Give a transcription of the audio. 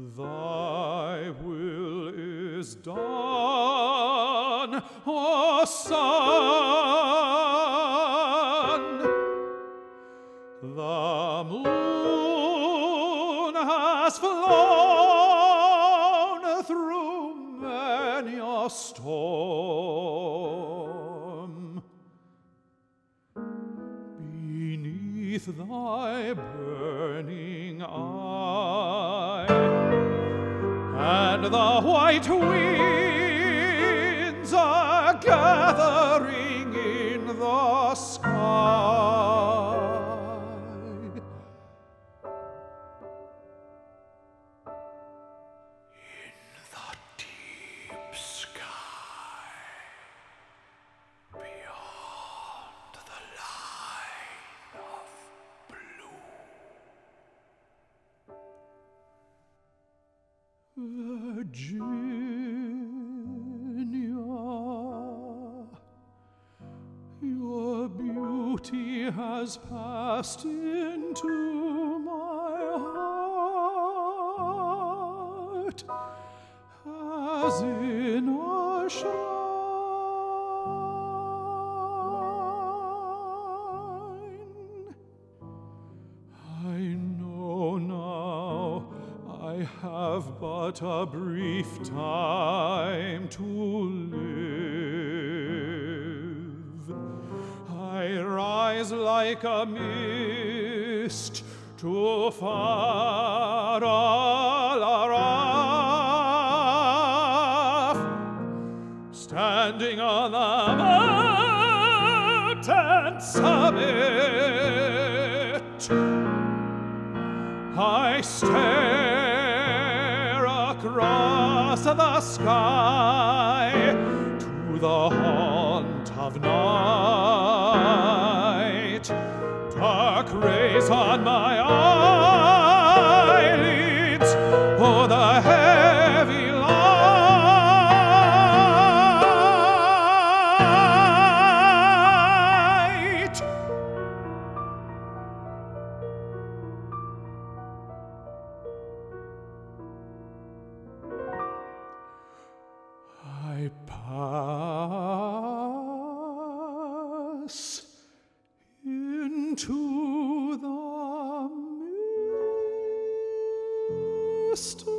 Thy will is done, O Sun. The moon has flown through many a storm. Beneath thy burning eye, and the white winds are gathering Virginia, your beauty has passed into my heart. As have but a brief time to live. I rise like a mist to far Al-Aaraaf, standing on the mountain summit. I stare across the sky to the haunt of night. Dark rays on my eyelids, pass into the mist